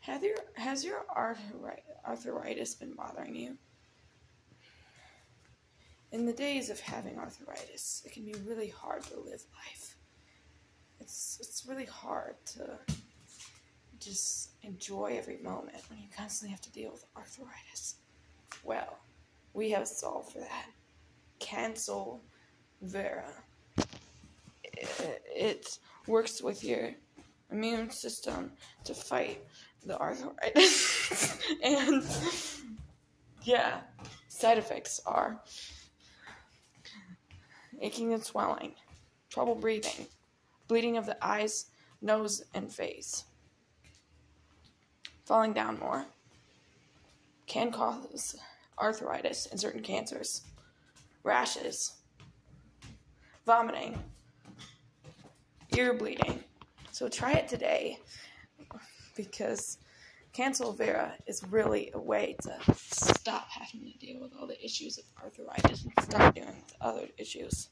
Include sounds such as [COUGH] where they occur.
Has your has your arthritis been bothering you? In the days of having arthritis, it can be really hard to live life. It's it's really hard to just enjoy every moment when you constantly have to deal with arthritis. Well, we have a solve for that. Cancel Vera. It, it works with your immune system to fight the arthritis. [LAUGHS] and yeah, side effects are aching and swelling, trouble breathing, bleeding of the eyes, nose, and face, falling down more, can cause arthritis and certain cancers, rashes, vomiting, ear bleeding. So try it today because Cancel Vera is really a way to stop having to deal with all the issues of arthritis and start dealing with other issues.